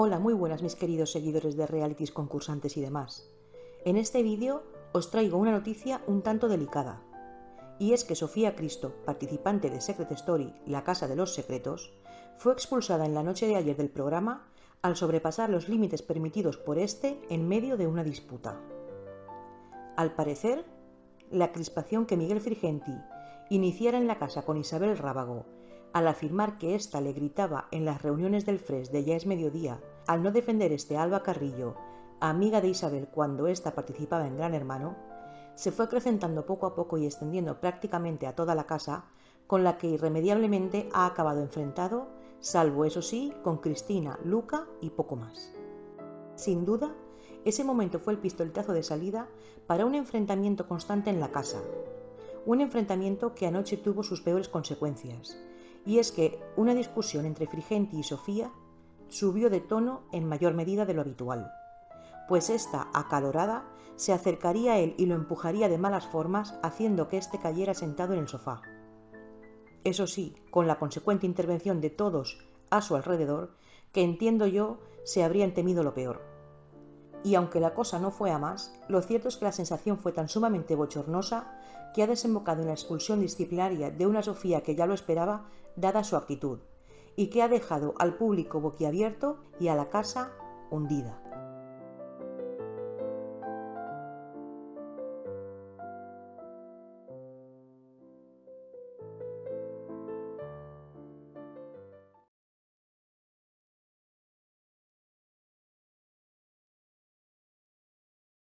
Hola, muy buenas mis queridos seguidores de realities, concursantes y demás. En este vídeo os traigo una noticia un tanto delicada. Y es que Sofía Cristo, participante de Secret Story, La Casa de los Secretos, fue expulsada en la noche de ayer del programa al sobrepasar los límites permitidos por este en medio de una disputa. Al parecer, la crispación que Miguel Frigenti iniciara en la casa con Isabel Rábago al afirmar que ésta le gritaba en las reuniones del FRES de Ya es mediodía, al no defender este Alba Carrillo, amiga de Isabel cuando ésta participaba en Gran Hermano, se fue acrecentando poco a poco y extendiendo prácticamente a toda la casa, con la que irremediablemente ha acabado enfrentado, salvo eso sí, con Cristina, Luca y poco más. Sin duda, ese momento fue el pistoletazo de salida para un enfrentamiento constante en la casa, un enfrentamiento que anoche tuvo sus peores consecuencias, y es que una discusión entre Frigenti y Sofía subió de tono en mayor medida de lo habitual, pues esta, acalorada, se acercaría a él y lo empujaría de malas formas, haciendo que éste cayera sentado en el sofá. Eso sí, con la consecuente intervención de todos a su alrededor, que entiendo yo se habrían temido lo peor. Y aunque la cosa no fue a más, lo cierto es que la sensación fue tan sumamente bochornosa que ha desembocado en la expulsión disciplinaria de una Sofía que ya lo esperaba, dada su actitud, y que ha dejado al público boquiabierto y a la casa hundida.